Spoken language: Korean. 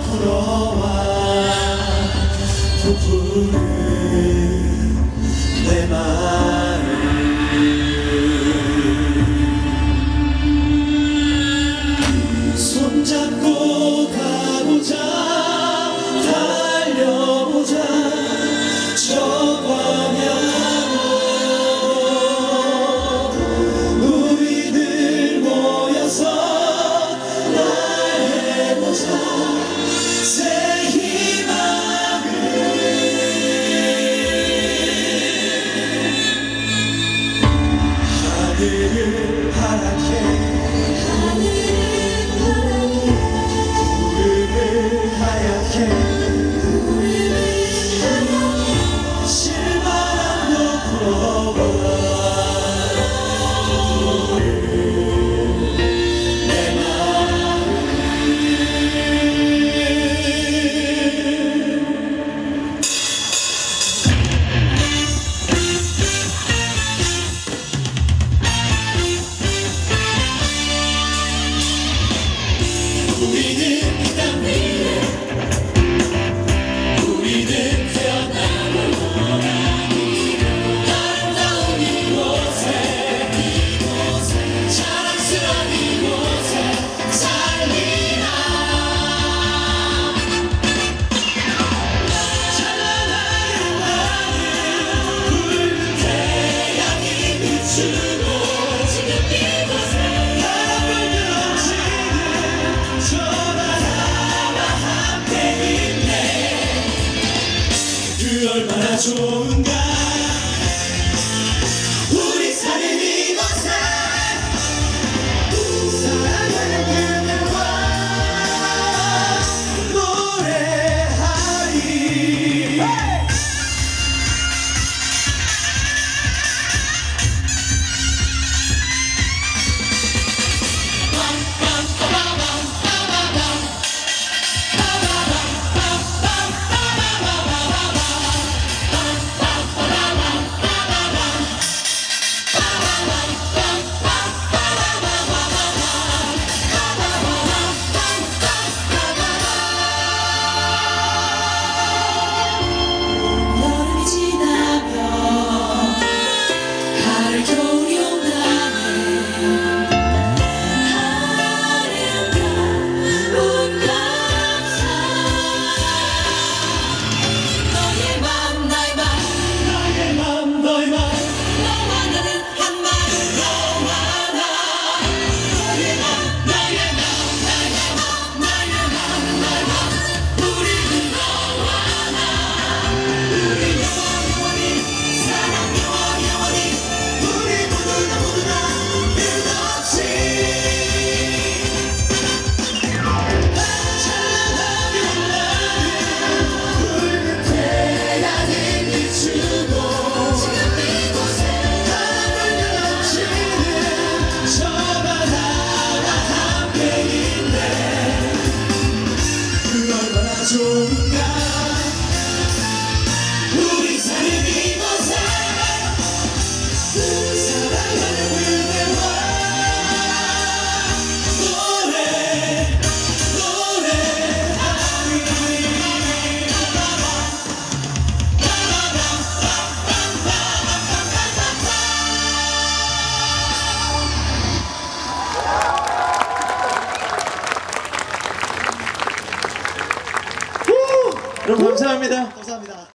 실바람도 불어와 부푸는 내마 여러분 감사합니다.